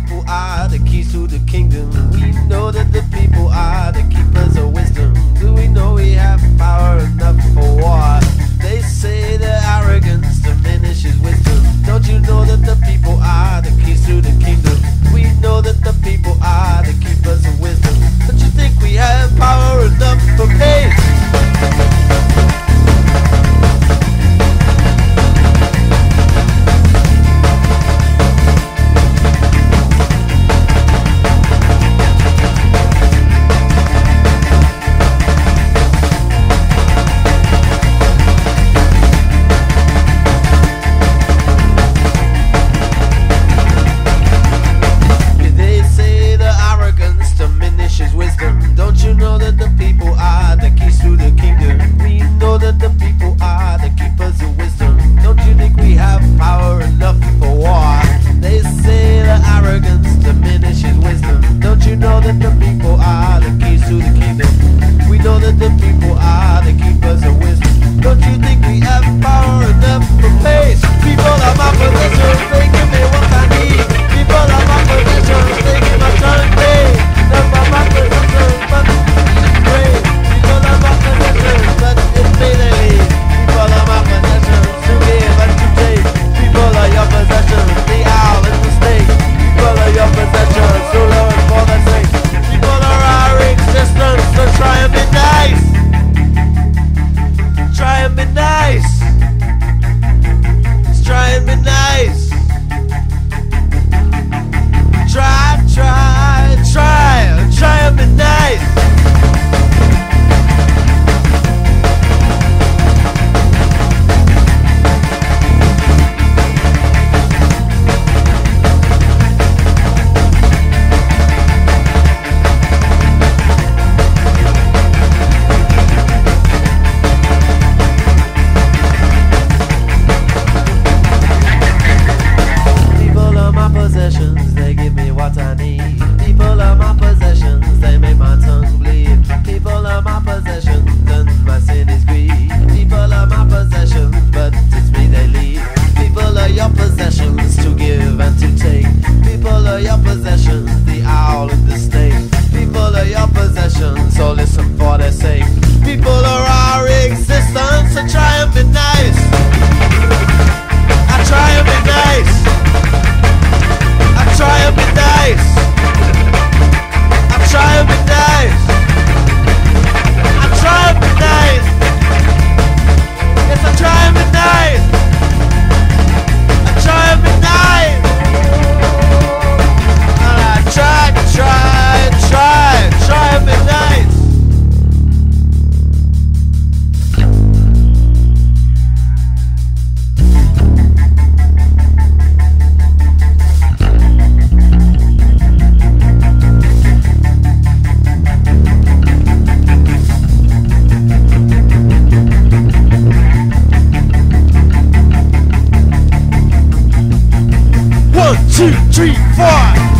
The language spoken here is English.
people are the keys to the kingdom. that the people are the keys to the kingdom. We know that the people are the keepers of wisdom. Don't you think we have power enough for pace? People are my possession, three, four.